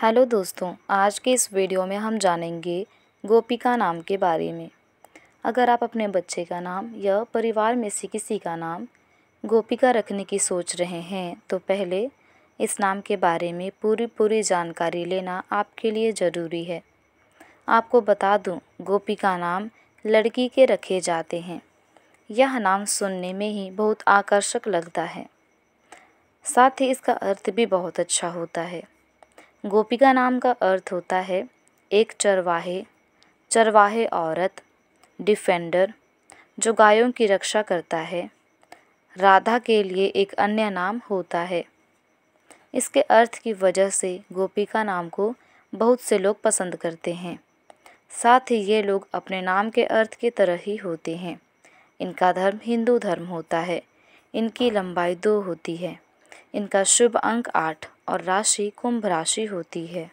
Hello दोस्तों, आज के इस वीडियो में हम जानेंगे गोपिका नाम के बारे में। अगर आप अपने बच्चे का नाम या परिवार में से किसी का नाम गोपिका रखने की सोच रहे हैं तो पहले इस नाम के बारे में पूरी पूरी जानकारी लेना आपके लिए ज़रूरी है। आपको बता दूँ, गोपिका नाम लड़की के रखे जाते हैं। यह नाम सुनने में ही बहुत आकर्षक लगता है। साथ ही इसका अर्थ भी बहुत अच्छा होता है। गोपिका नाम का अर्थ होता है एक चरवाहे चरवाहे औरत, डिफेंडर, जो गायों की रक्षा करता है। राधा के लिए एक अन्य नाम होता है। इसके अर्थ की वजह से गोपिका नाम को बहुत से लोग पसंद करते हैं। साथ ही ये लोग अपने नाम के अर्थ की तरह ही होते हैं। इनका धर्म हिंदू धर्म होता है। इनकी लंबाई दो होती है। इनका शुभ अंक आठ। और राशि कुंभ राशि होती है।